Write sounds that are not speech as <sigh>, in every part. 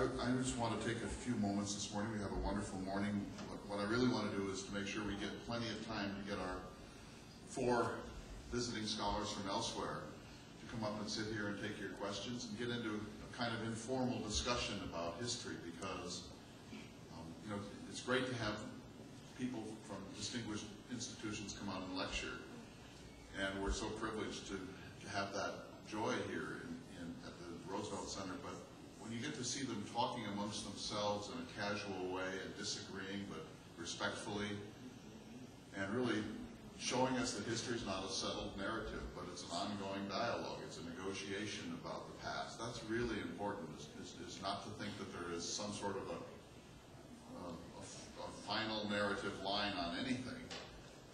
I, I just want to take a few moments this morning. We have a wonderful morning. What, what I really want to do is to make sure we get plenty of time to get our four visiting scholars from elsewhere to come up and sit here and take your questions and get into a kind of informal discussion about history because, um, you know, it's great to have people from distinguished institutions come out and lecture. And we're so privileged to, to have that joy here in, in, at the Roosevelt Center. But you get to see them talking amongst themselves in a casual way and disagreeing, but respectfully, and really showing us that history is not a settled narrative, but it's an ongoing dialogue. It's a negotiation about the past. That's really important, is, is, is not to think that there is some sort of a, a, a, a final narrative line on anything.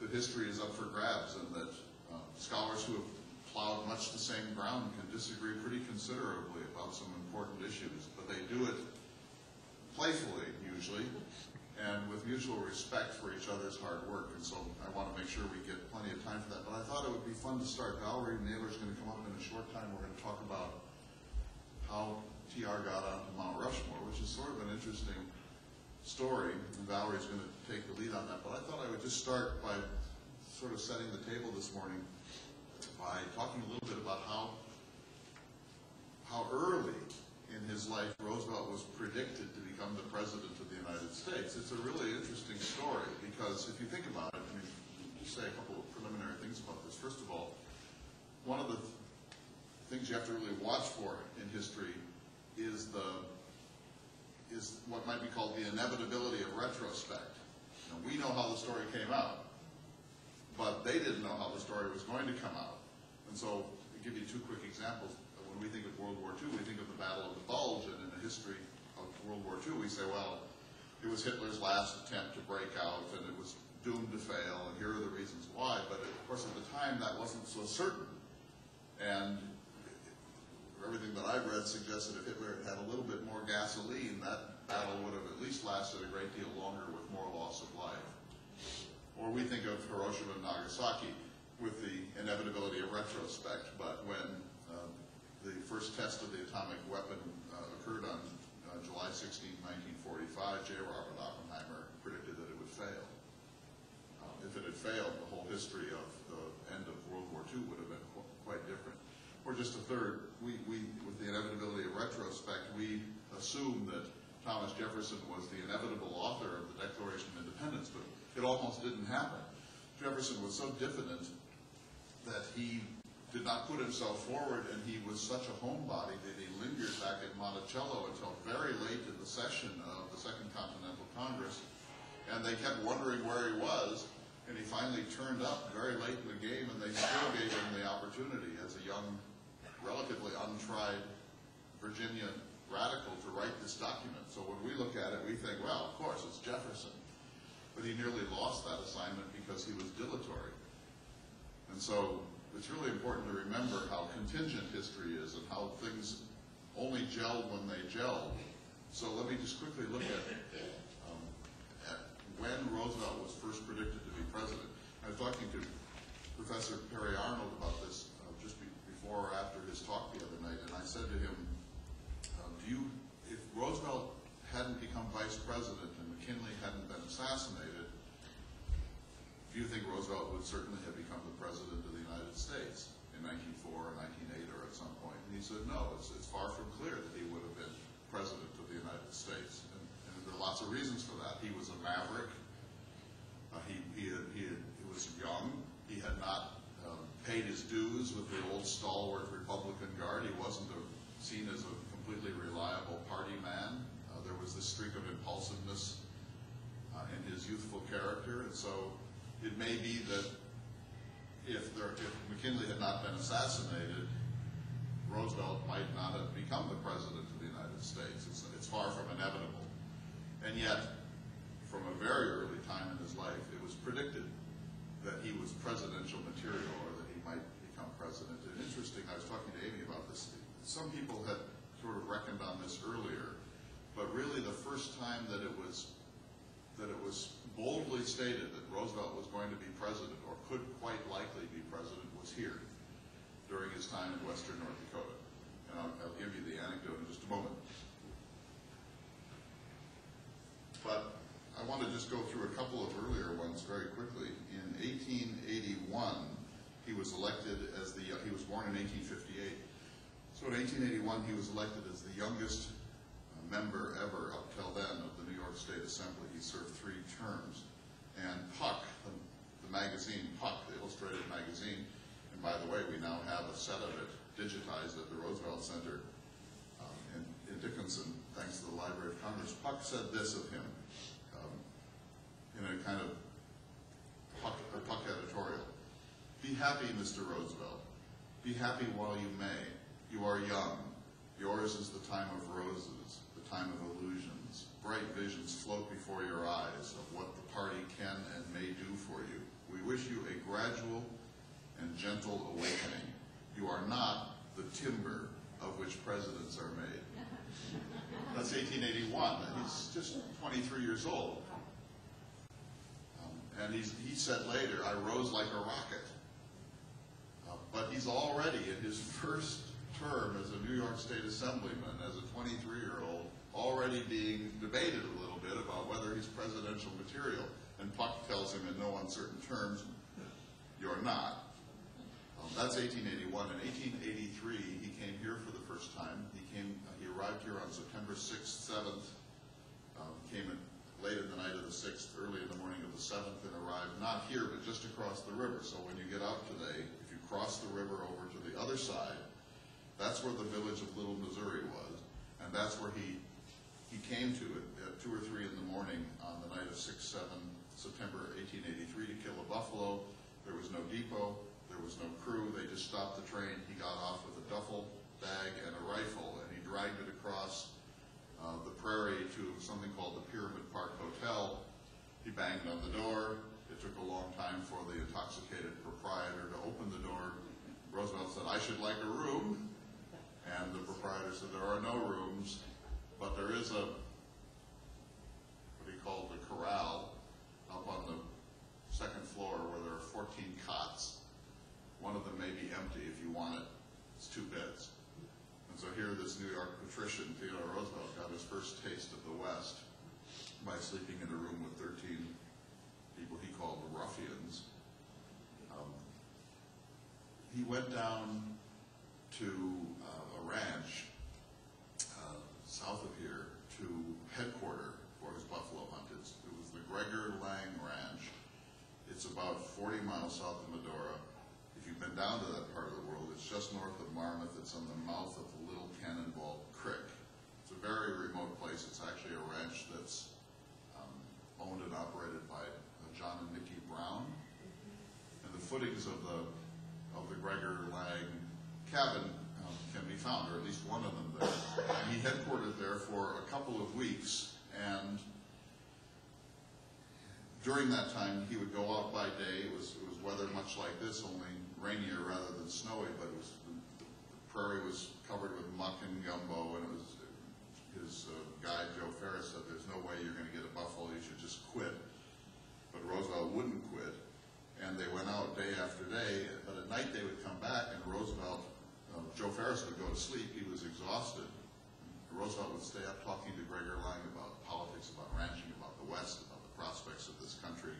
That history is up for grabs and that uh, scholars who have plowed much the same ground can disagree pretty considerably about some important issues, but they do it playfully, usually, and with mutual respect for each other's hard work. And so I want to make sure we get plenty of time for that. But I thought it would be fun to start. Valerie Naylor is going to come up in a short time. We're going to talk about how TR got onto Mount Rushmore, which is sort of an interesting story. And Valerie's going to take the lead on that. But I thought I would just start by sort of setting the table this morning by talking a little bit about how how early in his life Roosevelt was predicted to become the president of the United States. It's a really interesting story because if you think about it, I mean, say a couple of preliminary things about this. First of all, one of the th things you have to really watch for in history is the is what might be called the inevitability of retrospect. Know, we know how the story came out, but they didn't know how the story was going to come out. And so, to give you two quick examples, when we think of World War II, we think of the Battle of the Bulge, and in the history of World War II, we say, well, it was Hitler's last attempt to break out, and it was doomed to fail, and here are the reasons why. But of course, at the time, that wasn't so certain. And everything that I've read suggests that if Hitler had had a little bit more gasoline, that battle would have at least lasted a great deal longer with more loss of life. Or we think of Hiroshima and Nagasaki with the inevitability of retrospect, but when the first test of the atomic weapon uh, occurred on uh, July 16, 1945, J. Robert Oppenheimer predicted that it would fail. Um, if it had failed, the whole history of the end of World War II would have been qu quite different. Or just a third, we, we, with the inevitability of retrospect, we assume that Thomas Jefferson was the inevitable author of the Declaration of Independence, but it almost didn't happen. Jefferson was so diffident that he did not put himself forward, and he was such a homebody that he lingered back at Monticello until very late in the session of the Second Continental Congress, and they kept wondering where he was, and he finally turned up very late in the game, and they still gave him the opportunity as a young, relatively untried Virginia radical to write this document. So when we look at it, we think, well, of course, it's Jefferson. But he nearly lost that assignment because he was dilatory. And so it's really important to remember how contingent history is and how things only gelled when they gelled. So let me just quickly look at, um, at when Roosevelt was first predicted to be president. I was talking to Professor Peri Arnold about this uh, just be before or after his talk the other night, and I said to him, uh, do you, if Roosevelt hadn't become vice president and McKinley hadn't been assassinated, do you think Roosevelt would certainly have become the president of the United States in 1904 or 1908 or at some point? And he said, no, it's, it's far from clear that he would have been president of the United States. And, and there are lots of reasons for that. He was a maverick. Uh, he, he, had, he, had, he was young. He had not um, paid his dues with the old stalwart Republican Guard. He wasn't a, seen as a completely reliable party man. Uh, there was this streak of impulsiveness uh, in his youthful character. And so it may be that if, there, if McKinley had not been assassinated, Roosevelt might not have become the president of the United States. It's, it's far from inevitable. And yet, from a very early time in his life, it was predicted that he was presidential material or that he might become president. And interesting, I was talking to Amy about this. Some people had sort of reckoned on this earlier, but really the first time that it was that it was boldly stated that Roosevelt was going to be president or could quite likely be president was here during his time in western North Dakota. And I'll, I'll give you the anecdote in just a moment. But I want to just go through a couple of earlier ones very quickly. In 1881, he was elected as the, he was born in 1858. So in 1881, he was elected as the youngest member ever up till then of the New York State Assembly. He served three terms. And Puck, the, the magazine Puck, the illustrated magazine, and by the way, we now have a set of it digitized at the Roosevelt Center um, in, in Dickinson, thanks to the Library of Congress. Puck said this of him um, in a kind of Puck, Puck editorial. Be happy, Mr. Roosevelt. Be happy while you may. You are young. Yours is the time of roses, time of illusions. Bright visions float before your eyes of what the party can and may do for you. We wish you a gradual and gentle awakening. You are not the timber of which presidents are made. <laughs> That's 1881. He's just 23 years old. Um, and he's, he said later, I rose like a rocket. Uh, but he's already in his <laughs> first term as a New York State Assemblyman, as a 23-year-old, already being debated a little bit about whether he's presidential material. And Puck tells him in no uncertain terms, you're not. Um, that's 1881. In 1883, he came here for the first time. He came. Uh, he arrived here on September 6th, 7th. Um, came in late in the night of the 6th, early in the morning of the 7th, and arrived not here, but just across the river. So when you get out today, if you cross the river over to the other side, that's where the village of Little Missouri was, and that's where he he came to it at two or three in the morning on the night of 6, 7 September 1883 to kill a buffalo. There was no depot. There was no crew. They just stopped the train. He got off with a duffel bag and a rifle, and he dragged it across uh, the prairie to something called the Pyramid Park Hotel. He banged on the door. It took a long time for the intoxicated proprietor to open the door. Roosevelt said, I should like a room. And the proprietor said, there are no rooms, but there is a, what he called the corral up on the second floor where there are 14 cots. One of them may be empty if you want it. It's two beds. And so here this New York patrician, Theodore Roosevelt, got his first taste of the West by sleeping in a room with 13 people he called the ruffians. Um, he went down to uh, a ranch uh, south of here to headquarter for his buffalo hunt. It's, it was the Gregor Lang Ranch. It's about 40 miles south of Medora. If you've been down to that part of the world, it's just north of Marmarth. It's on the mouth of the Little Cannonball Creek. It's a very remote place. It's actually a ranch that's um, owned and operated by uh, John and Nikki Brown. And the footings of the of the Gregor Lang cabin um, can be found, or at least one of them there. And he headquartered there for a couple of weeks, and during that time, he would go out by day. It was, it was weather much like this, only rainier rather than snowy, but it was, the, prairie was covered with muck and gumbo, and it was, his uh, guide, Joe Ferris, said, there's no way you're gonna get a buffalo, you should just quit. But Roosevelt wouldn't quit, and they went out day after day, but at night they would come back, and Roosevelt, uh, Joe Ferris would go to sleep, he was exhausted. Roosevelt would stay up talking to Gregor Lang about politics, about ranching, about the West, about the prospects of this country.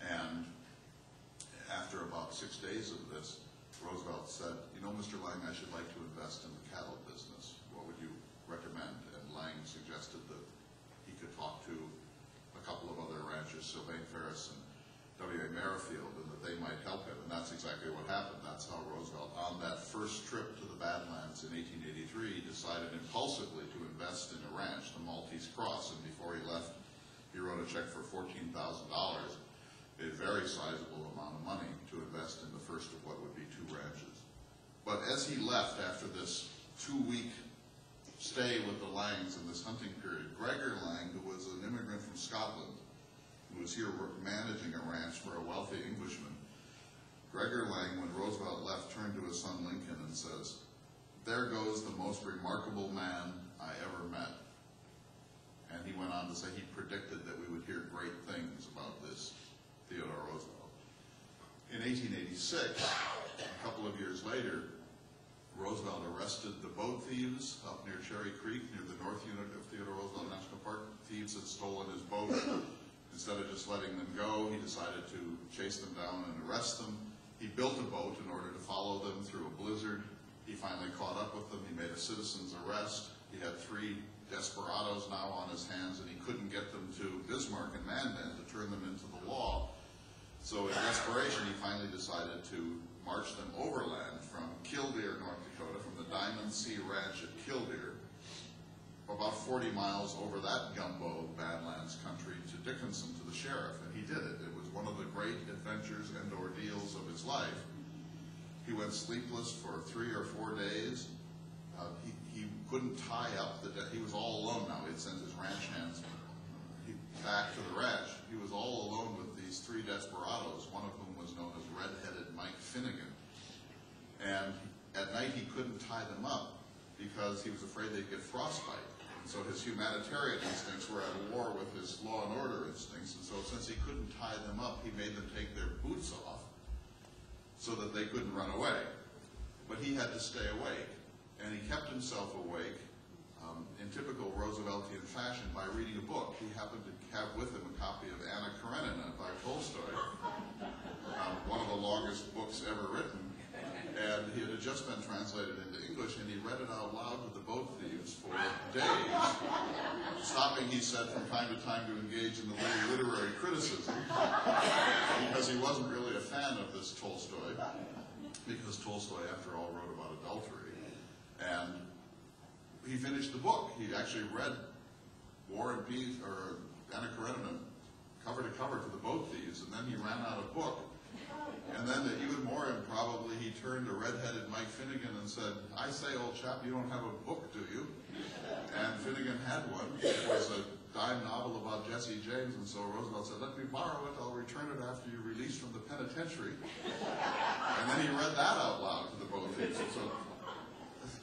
And after about six days of this, Roosevelt said, you know, Mr. Lang, I should like to invest in the cattle business. What would you recommend? And Lang suggested that he could talk to a couple of other ranchers, Sylvain Ferris and W.A. Merrifield, and that they might help him. And that's exactly what happened. That's how Roosevelt, on that first trip to the Badlands in 1883, decided impulsively to invest in a ranch, the Maltese Cross. And before he left, he wrote a check for $14,000, a very sizable amount of money to invest in the first of what would be two ranches. But as he left after this two-week stay with the Langs in this hunting period, Gregor Lang, who was an immigrant from Scotland, who was here managing a ranch for a wealthy Englishman, Gregor Lang, when Roosevelt left, turned to his son Lincoln and says, there goes the most remarkable man I ever met. And he went on to say he predicted that we would hear great things about this Theodore Roosevelt. In 1886, a couple of years later, Roosevelt arrested the boat thieves up near Cherry Creek, near the north unit of Theodore Roosevelt National Park. Thieves had stolen his boat instead of just letting them go, he decided to chase them down and arrest them. He built a boat in order to follow them through a blizzard. He finally caught up with them. He made a citizen's arrest. He had three desperados now on his hands, and he couldn't get them to Bismarck and Mandan to turn them into the law. So in desperation, he finally decided to march them overland from Killdeer, North Dakota, from the Diamond C Ranch at Killdeer, about 40 miles over that gumbo Badlands country to Dickinson, to the sheriff, and he did it. It was one of the great adventures and ordeals of his life. He went sleepless for three or four days. Uh, he, he couldn't tie up the, he was all alone now. He had sent his ranch hands back to the ranch. He was all alone with these three desperados, one of whom was known as Red-Headed Mike Finnegan. And at night he couldn't tie them up because he was afraid they'd get frostbite. And so his humanitarian instincts were at war with his law and order instincts. And so since he couldn't tie them up, he made them take their boots off so that they couldn't run away. But he had to stay awake. And he kept himself awake um, in typical Rooseveltian fashion by reading a book. He happened to have with him a copy of Anna Karenina by Tolstoy, um, one of the longest books ever written. And he had just been translated into English, and he read it out loud to the boat thieves for days, stopping, he said, from time to time to engage in the literary criticism, because he wasn't really a fan of this Tolstoy, because Tolstoy, after all, wrote about adultery. And he finished the book. He actually read War and Peace, or Anna Karenina, cover to cover to the boat thieves, and then he ran out of book. And then even more improbably, he turned to red-headed Mike Finnegan and said, I say, old chap, you don't have a book, do you? And Finnegan had one. It was a dime novel about Jesse James, and so Roosevelt said, let me borrow it, I'll return it after you're released from the penitentiary. And then he read that out loud to the thieves. And so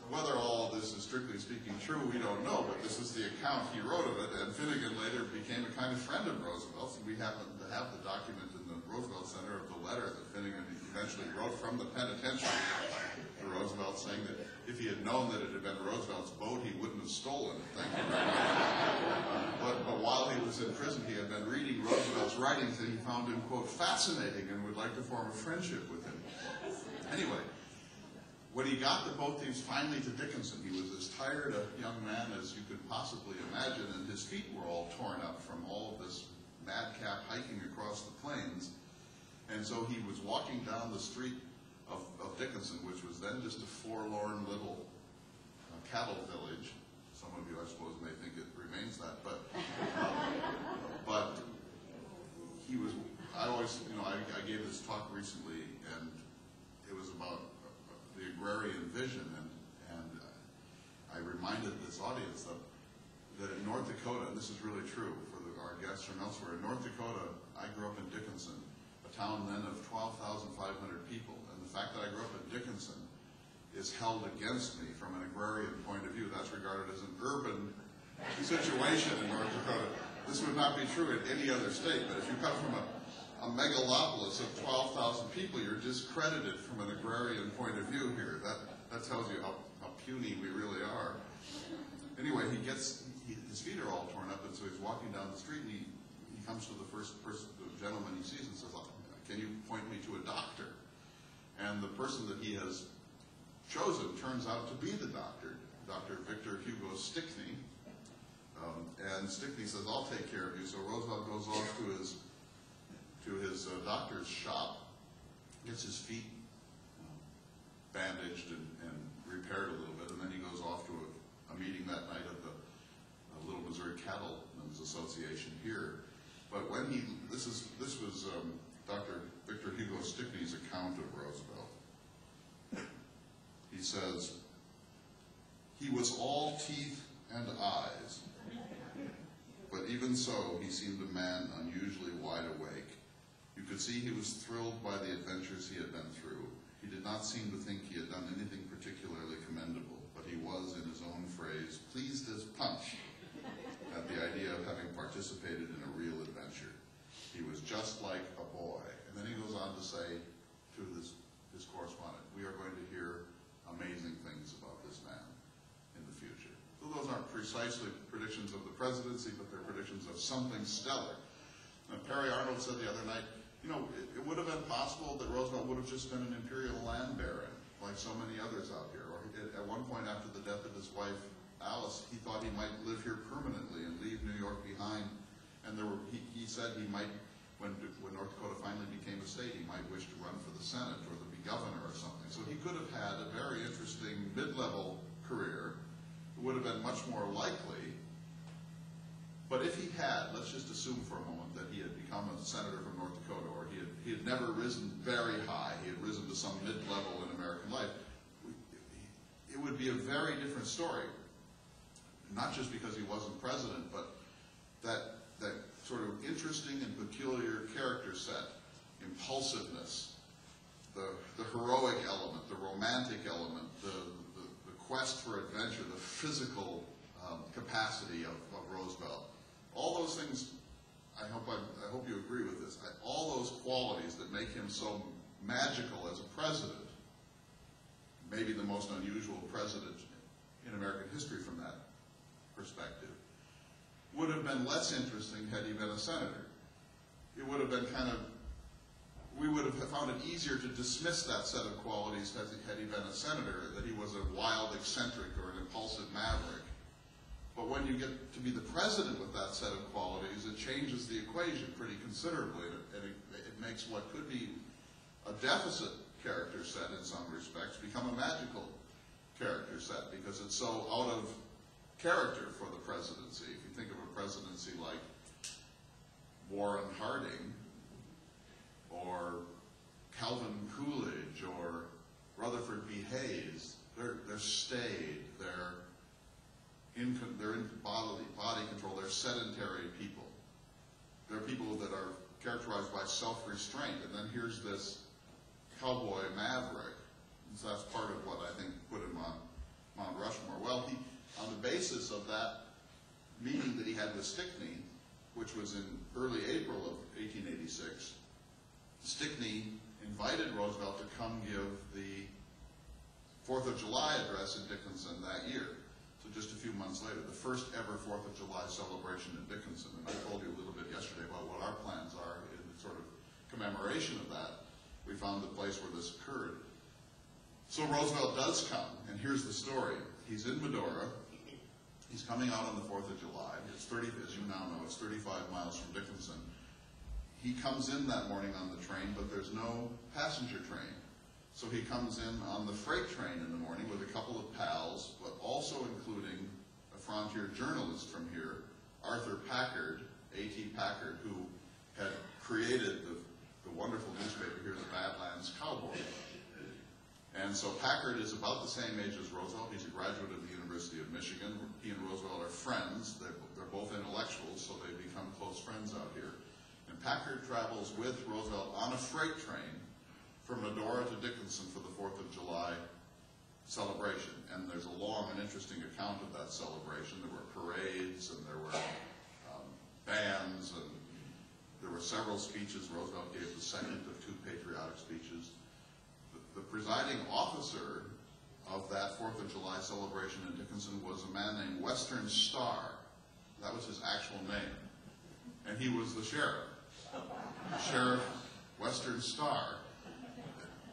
whether all this is strictly speaking true, we don't know, but this is the account he wrote of it, and Finnegan later became a kind of friend of Roosevelt's, and we happen to have the document Roosevelt Center of the letter that Finnegan eventually wrote from the penitentiary to Roosevelt, saying that if he had known that it had been Roosevelt's boat, he wouldn't have stolen it. Thank you very much. But, but while he was in prison, he had been reading Roosevelt's writings, and he found him, quote, fascinating and would like to form a friendship with him. Anyway, when he got the boat thieves finally to Dickinson, he was as tired a young man as you could possibly imagine, and his feet were all torn up from all of this madcap hiking across the plains. And so he was walking down the street of, of Dickinson, which was then just a forlorn little uh, cattle village. Some of you, I suppose, may think it remains that, but um, <laughs> but he was. I always, you know, I, I gave this talk recently, and it was about the agrarian vision, and, and uh, I reminded this audience that, that in North Dakota, and this is really true guests from elsewhere, in North Dakota, I grew up in Dickinson, a town then of 12,500 people, and the fact that I grew up in Dickinson is held against me from an agrarian point of view. That's regarded as an urban situation in North Dakota. This would not be true in any other state, but if you come from a a megalopolis of 12,000 people, you're discredited from an agrarian point of view here. That, that tells you how, how puny we really are. Anyway, he gets, he, his feet are all torn up, and so he's walking down the street, and he, he comes to the first person, the gentleman he sees, and says, "Oh, can you point me to a doctor? And the person that he has chosen turns out to be the doctor, Dr. Victor Hugo Stickney. Um, and Stickney says, I'll take care of you. So Roosevelt goes off to his to his uh, doctor's shop, gets his feet uh, bandaged and, and repaired a little bit, and then he goes off to a, a meeting that night of Missouri Cattlemen's Association here. But when he, this is this was um, Dr. Victor Hugo Stickney's account of Roosevelt. He says, he was all teeth and eyes, but even so, he seemed a man unusually wide awake. You could see he was thrilled by the adventures he had been through. He did not seem to think he had done anything particularly commendable, but he was, in his own phrase, pleased as punch the idea of having participated in a real adventure. He was just like a boy. And then he goes on to say to his, his correspondent, we are going to hear amazing things about this man in the future. So those aren't precisely predictions of the presidency, but they're predictions of something stellar. Uh, Peri Arnold said the other night, you know, it, it would have been possible that Roosevelt would have just been an imperial land baron, like so many others out here. Or at one point after the death of his wife, Alice, he thought he might live here permanently and leave New York behind. And there were, he, he said he might, when, when North Dakota finally became a state, he might wish to run for the Senate or to be governor or something. So he could have had a very interesting mid-level career. It would have been much more likely but if he had, let's just assume for a moment that he had become a senator from North Dakota, or he had, he had never risen very high, he had risen to some mid-level in American life, it would be a very different story. Not just because he wasn't president, but that, that sort of interesting and peculiar character set, impulsiveness, the, the heroic element, the romantic element, the, the, the quest for adventure, the physical um, capacity of, of Roosevelt. All those things, I hope, I, I hope you agree with this, I, all those qualities that make him so magical as a president, maybe the most unusual president in American history from that perspective, would have been less interesting had he been a senator. It would have been kind of, we would have found it easier to dismiss that set of qualities had he, had he been a senator, that he was a wild eccentric or an impulsive maverick. But when you get to be the president with that set of qualities, it changes the equation pretty considerably, and it, it makes what could be a deficit character set in some respects become a magical character set because it's so out of character for the presidency. If you think of a presidency like Warren Harding or Calvin Coolidge or Rutherford B. Hayes, they're, they're staid, they're in, they're in bodily, body control, they're sedentary people. They're people that are characterized by self-restraint, and then here's this cowboy maverick. So that's part of what I think put him on Mount Rushmore. Well, he, on the basis of that meeting that he had with Stickney, which was in early April of 1886, Stickney invited Roosevelt to come give the Fourth of July address in Dickinson that year. So just a few months later, the first ever Fourth of July celebration in Dickinson. And I told you a little bit yesterday about what our plans are in sort of commemoration of that. We found the place where this occurred. So Roosevelt does come, and here's the story. He's in Medora. He's coming out on the 4th of July. It's 30, as you now know, it's 35 miles from Dickinson. He comes in that morning on the train, but there's no passenger train. So he comes in on the freight train in the morning with a couple of pals, but also including a frontier journalist from here, Arthur Packard, A.T. Packard, who had created the, the wonderful newspaper here, the Badlands Cowboy. And so Packard is about the same age as Roosevelt. He's a graduate of the University of Michigan. He and Roosevelt are friends. They're, they're both intellectuals, so they become close friends out here. And Packard travels with Roosevelt on a freight train from Medora to Dickinson for the 4th of July celebration. And there's a long and interesting account of that celebration. There were parades and there were um, bands and there were several speeches. Roosevelt gave the second of two patriotic speeches the presiding officer of that Fourth of July celebration in Dickinson was a man named Western Star. That was his actual name. And he was the sheriff. Sheriff Western Star.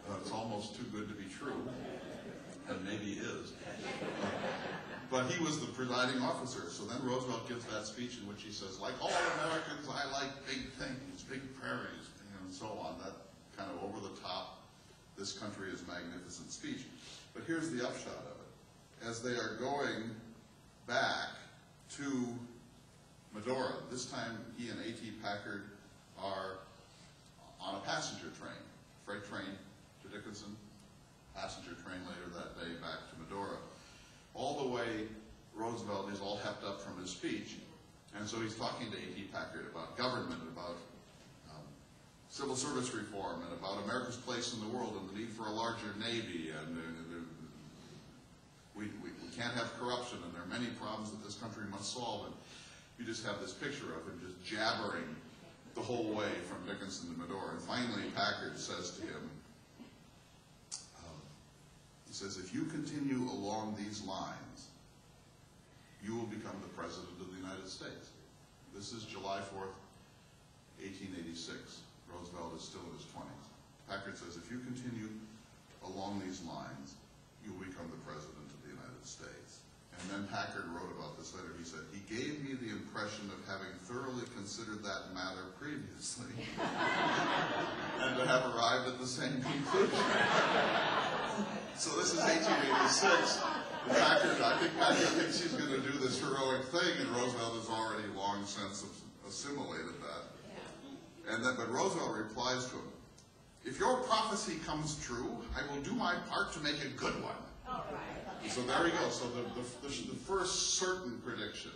Uh, it's almost too good to be true. And maybe is. But he was the presiding officer. So then Roosevelt gives that speech in which he says, like all Americans, I like big things, big prairies, and so on. That kind of over the top this country is magnificent speech. But here's the upshot of it. As they are going back to Medora, this time he and A.T. Packard are on a passenger train, freight train to Dickinson, passenger train later that day back to Medora. All the way, Roosevelt is all hepped up from his speech, and so he's talking to A.T. Packard about government, about civil service reform and about America's place in the world and the need for a larger Navy and uh, we, we, we, can't have corruption and there are many problems that this country must solve and you just have this picture of him just jabbering the whole way from Dickinson to Medora and finally Packard says to him, um, he says, if you continue along these lines, you will become the President of the United States. This is July 4th, 1886. Roosevelt is still in his 20s. Packard says, if you continue along these lines, you'll become the President of the United States. And then Packard wrote about this later. He said, he gave me the impression of having thoroughly considered that matter previously <laughs> and to have arrived at the same conclusion. <laughs> so this is 1886. And Packard, I think Packard thinks he's going to do this heroic thing, and Roosevelt has already long since assimilated that. And then, but Roosevelt replies to him, if your prophecy comes true, I will do my part to make a good one. All right. So there we go. So the, the, the, the first certain prediction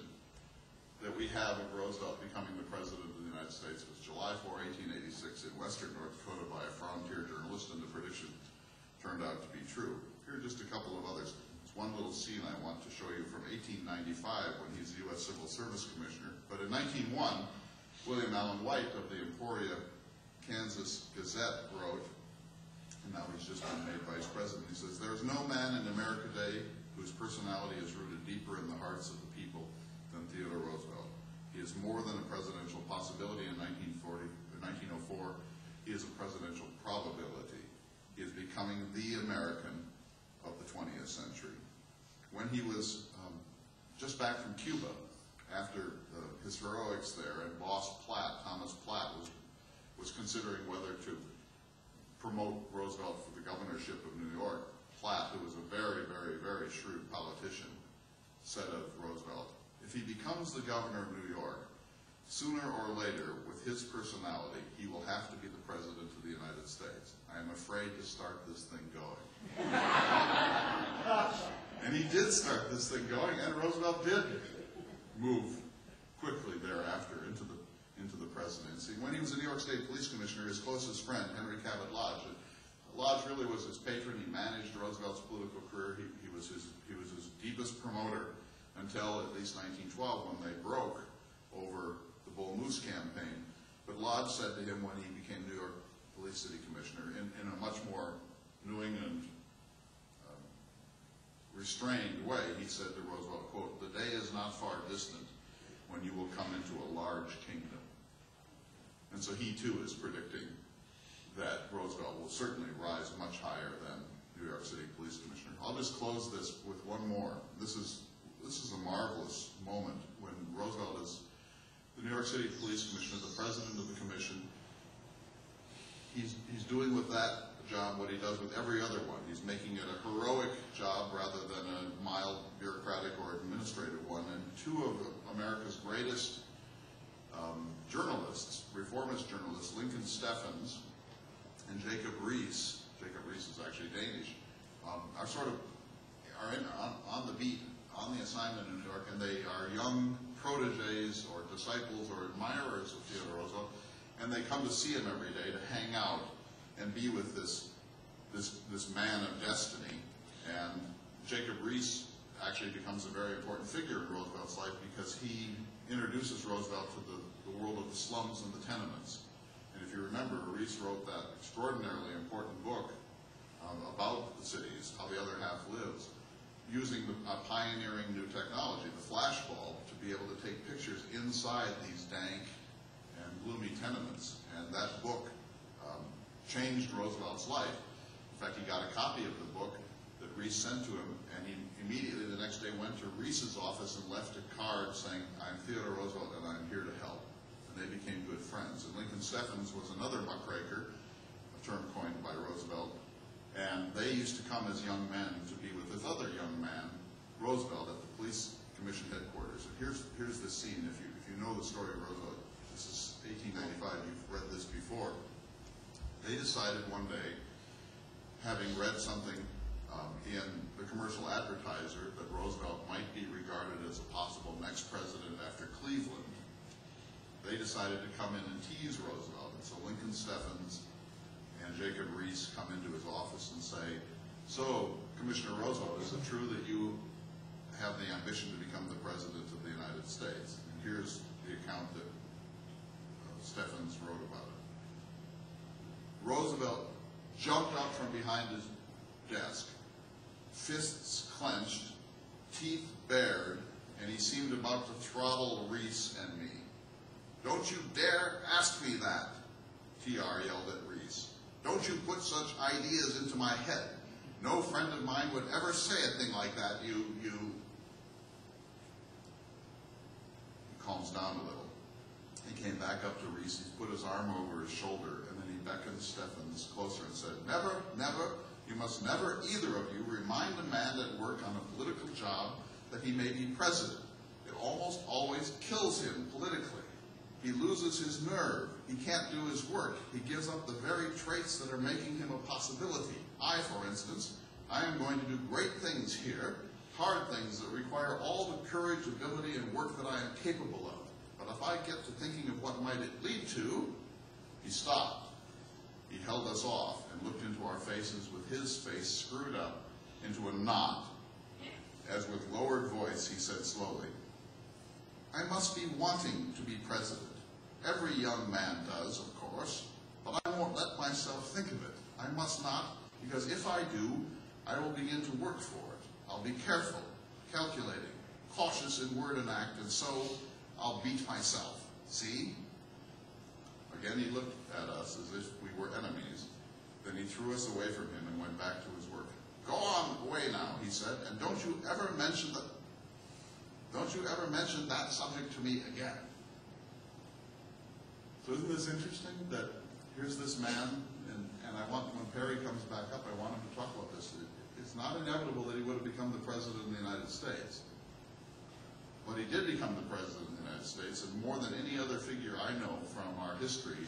that we have of Roosevelt becoming the President of the United States was July 4, 1886 in western North Dakota by a frontier journalist, and the prediction turned out to be true. Here are just a couple of others. There's one little scene I want to show you from 1895 when he's the U.S. Civil Service Commissioner. But in 1901, William Allen White of the Emporia, Kansas Gazette wrote, and now he's just been made vice president. He says, There is no man in America today whose personality is rooted deeper in the hearts of the people than Theodore Roosevelt. He is more than a presidential possibility in 1940, or 1904. He is a presidential probability. He is becoming the American of the 20th century. When he was um, just back from Cuba, after uh, his heroics there, and boss Platt, Thomas Platt, was, was considering whether to promote Roosevelt for the governorship of New York, Platt, who was a very, very, very shrewd politician, said of Roosevelt, if he becomes the governor of New York, sooner or later, with his personality, he will have to be the president of the United States. I am afraid to start this thing going. <laughs> and he did start this thing going, and Roosevelt did move quickly thereafter into the into the presidency. When he was a New York State Police Commissioner, his closest friend, Henry Cabot Lodge, Lodge really was his patron. He managed Roosevelt's political career. He, he, was his, he was his deepest promoter until at least 1912 when they broke over the Bull Moose campaign. But Lodge said to him when he became New York Police City Commissioner, in, in a much more New England restrained way, he said to Roosevelt, quote, the day is not far distant when you will come into a large kingdom. And so he too is predicting that Roosevelt will certainly rise much higher than New York City Police Commissioner. I'll just close this with one more. This is this is a marvelous moment when Roosevelt is the New York City Police Commissioner, the president of the commission. He's he's doing with that job what he does with every other one. He's making it a heroic job rather than a mild bureaucratic or administrative one. And two of America's greatest um, journalists, reformist journalists, Lincoln Steffens and Jacob Riis, Jacob Riis is actually Danish, um, are sort of are in, on, on the beat, on the assignment in New York, and they are young proteges or disciples or admirers of Theodore Roosevelt, and they come to see him every day to hang out and be with this this this man of destiny. And Jacob Riis actually becomes a very important figure in Roosevelt's life because he introduces Roosevelt to the, the world of the slums and the tenements. And if you remember, Riis wrote that extraordinarily important book um, about the cities, how the other half lives, using the, a pioneering new technology, the flashbulb, to be able to take pictures inside these dank and gloomy tenements. And that book changed Roosevelt's life. In fact, he got a copy of the book that Riis sent to him, and he immediately the next day went to Riis's office and left a card saying, I'm Theodore Roosevelt and I'm here to help. And they became good friends. And Lincoln Steffens was another muckraker, a term coined by Roosevelt, and they used to come as young men to be with this other young man, Roosevelt, at the police commission headquarters. And here's, here's the scene, if you, if you know the story of Roosevelt, this is 1895, you've read this before. They decided one day, having read something um, in the commercial advertiser that Roosevelt might be regarded as a possible next president after Cleveland, they decided to come in and tease Roosevelt. And so Lincoln Steffens and Jacob Riis come into his office and say, so, Commissioner Roosevelt, is it true that you have the ambition to become the President of the United States? And here's the account that uh, Steffens wrote about it. Roosevelt jumped up from behind his desk, fists clenched, teeth bared, and he seemed about to throttle Riis and me. Don't you dare ask me that, TR yelled at Riis. Don't you put such ideas into my head. No friend of mine would ever say a thing like that, you, you. He calms down a little. He came back up to Riis, he put his arm over his shoulder, and then he beckoned Steffens closer and said, Never, never, you must never, either of you, remind a man at work on a political job that he may be president. It almost always kills him politically. He loses his nerve. He can't do his work. He gives up the very traits that are making him a possibility. I, for instance, I am going to do great things here, hard things that require all the courage, ability, and work that I am capable of. But if I get to thinking of what might it lead to, he stopped. He held us off and looked into our faces with his face screwed up into a knot. As with lowered voice, he said slowly, I must be wanting to be president. Every young man does, of course, but I won't let myself think of it. I must not, because if I do, I will begin to work for it. I'll be careful, calculating, cautious in word and act, and so I'll beat myself. See? Again, he looked at us as if we were enemies. Then he threw us away from him and went back to his work. Go on away now, he said, and don't you ever mention that don't you ever mention that subject to me again. So isn't this interesting that here's this man, and, and I want, when Peri comes back up, I want him to talk about this. It, it's not inevitable that he would have become the president of the United States. But he did become the president of the United States, and more than any other figure I know from our history,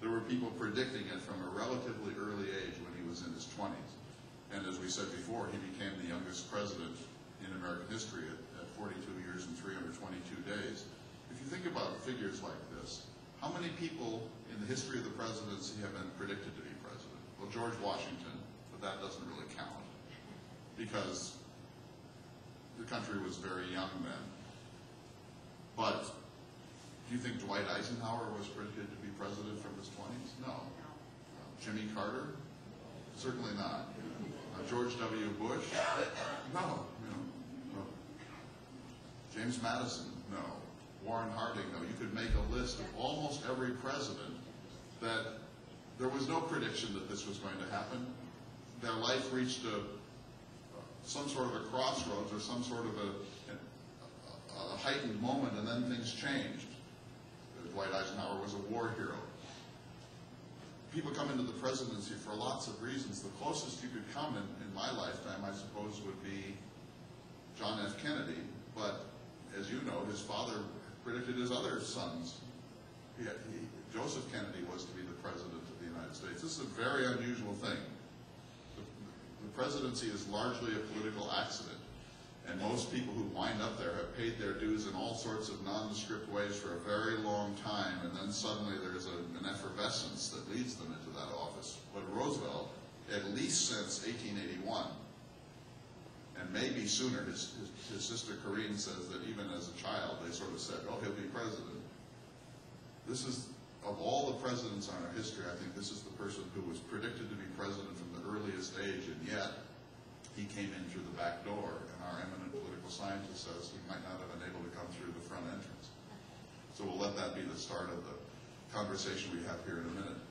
there were people predicting it from a relatively early age when he was in his 20s. And as we said before, he became the youngest president in American history at, at 42 years and 322 days. If you think about figures like this, how many people in the history of the presidency have been predicted to be president? Well, George Washington, but that doesn't really count because the country was very young then. But do you think Dwight Eisenhower was predicted to be president from his 20s? No. Uh, Jimmy Carter? Certainly not. Uh, George W. Bush? No. You know, no. James Madison? No. Warren Harding? No. You could make a list of almost every president that there was no prediction that this was going to happen. Their life reached a, some sort of a crossroads or some sort of a, a, a heightened moment, and then things changed. Dwight Eisenhower was a war hero. People come into the presidency for lots of reasons. The closest you could come in, in my lifetime, I suppose, would be John F. Kennedy. But as you know, his father predicted his other sons. He, he, Joseph Kennedy was to be the president of the United States. This is a very unusual thing. The, the presidency is largely a political accident. And most people who wind up there have paid their dues in all sorts of nondescript ways for a very long time, and then suddenly there's a, an effervescence that leads them into that office. But Roosevelt, at least since 1881, and maybe sooner, his, his, his sister Corinne says that even as a child, they sort of said, oh, he'll be president. This is, of all the presidents in our history, I think this is the person who was predicted to be president from the earliest age, and yet he came in through the back door, and our eminent political scientist says he might not have been able to come through the front entrance. So we'll let that be the start of the conversation we have here in a minute.